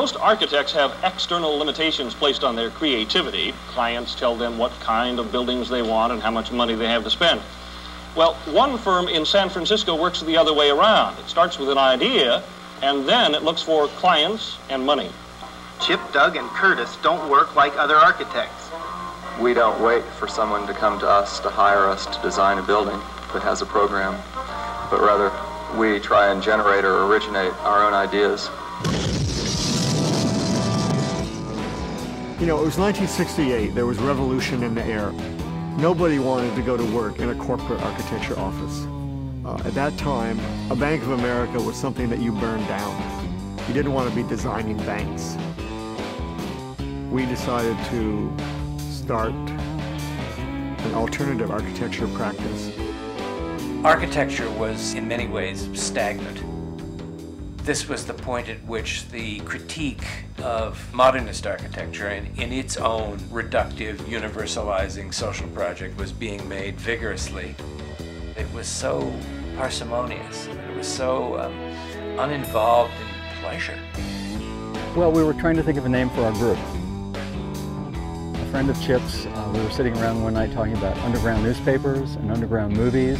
Most architects have external limitations placed on their creativity. Clients tell them what kind of buildings they want and how much money they have to spend. Well, one firm in San Francisco works the other way around. It starts with an idea, and then it looks for clients and money. Chip, Doug, and Curtis don't work like other architects. We don't wait for someone to come to us to hire us to design a building that has a program, but rather we try and generate or originate our own ideas. You know, it was 1968. There was revolution in the air. Nobody wanted to go to work in a corporate architecture office. Uh, at that time, a Bank of America was something that you burned down. You didn't want to be designing banks. We decided to start an alternative architecture practice. Architecture was, in many ways, stagnant. This was the point at which the critique of modernist architecture and in its own reductive, universalizing social project was being made vigorously. It was so parsimonious, it was so um, uninvolved in pleasure. Well, we were trying to think of a name for our group. A friend of Chip's, uh, we were sitting around one night talking about underground newspapers and underground movies,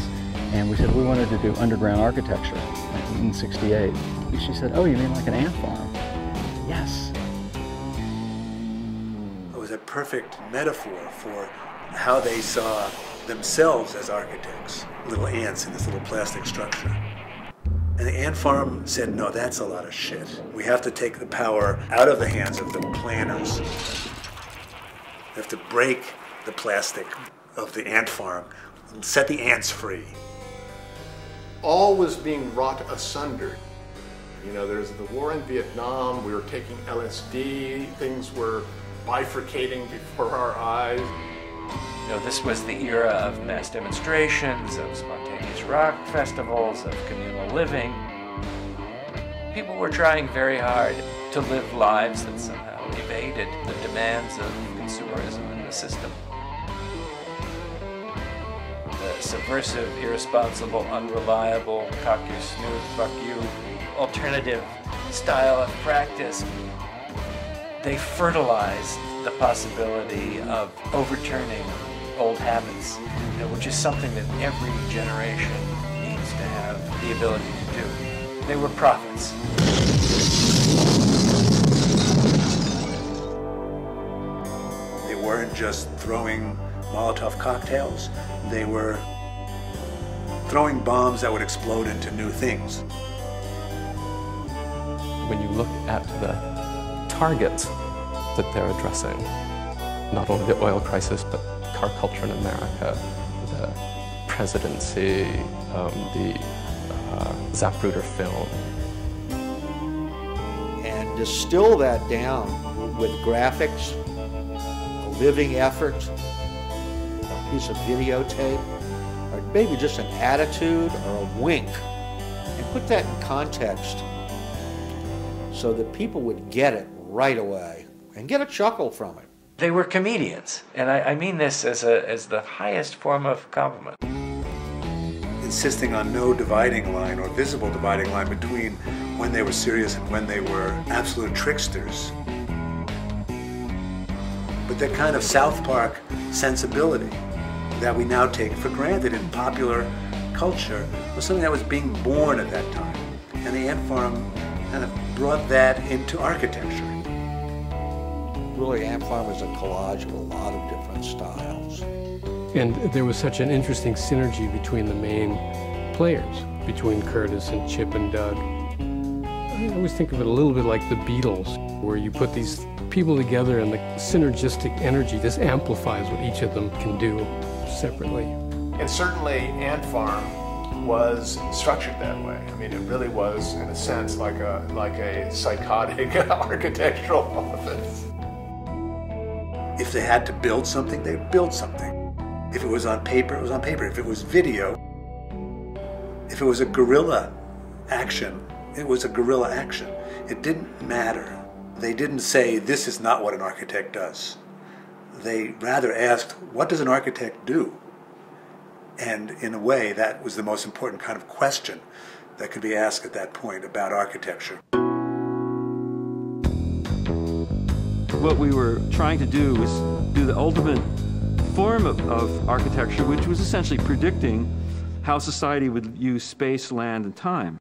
and we said we wanted to do underground architecture in 68. She said, oh, you mean like an ant farm? Yes. It was a perfect metaphor for how they saw themselves as architects, little ants in this little plastic structure. And the ant farm said, no, that's a lot of shit. We have to take the power out of the hands of the planners. We have to break the plastic of the ant farm and set the ants free. All was being wrought asunder. You know, there's the war in Vietnam, we were taking LSD, things were bifurcating before our eyes. You know, this was the era of mass demonstrations, of spontaneous rock festivals, of communal living. People were trying very hard to live lives that somehow evaded the demands of consumerism in the system. Subversive, irresponsible, unreliable, cock your snoot, fuck you, alternative style of practice, they fertilized the possibility of overturning old habits, you know, which is something that every generation needs to have the ability to do. They were prophets. They weren't just throwing Molotov cocktails, they were throwing bombs that would explode into new things when you look at the targets that they're addressing, not only the oil crisis, but car culture in America, the presidency, um, the uh, Zapruder film. And distill that down with graphics, a living effort, a piece of videotape, or maybe just an attitude or a wink, and put that in context so that people would get it right away and get a chuckle from it. They were comedians, and I, I mean this as, a, as the highest form of compliment. Insisting on no dividing line or visible dividing line between when they were serious and when they were absolute tricksters. But that kind of South Park sensibility that we now take for granted in popular culture was something that was being born at that time. And the ant farm kind of brought that into architecture. Really, Ant Farm is a collage of a lot of different styles. And there was such an interesting synergy between the main players, between Curtis and Chip and Doug. I always think of it a little bit like the Beatles, where you put these people together and the synergistic energy just amplifies what each of them can do separately. And certainly Ant Farm was structured that way. I mean, it really was, in a sense, like a like a psychotic architectural office. If they had to build something, they built something. If it was on paper, it was on paper. If it was video, if it was a guerrilla action, it was a guerrilla action. It didn't matter. They didn't say, this is not what an architect does. They rather asked, what does an architect do? And in a way, that was the most important kind of question that could be asked at that point about architecture. what we were trying to do was do the ultimate form of, of architecture, which was essentially predicting how society would use space, land, and time.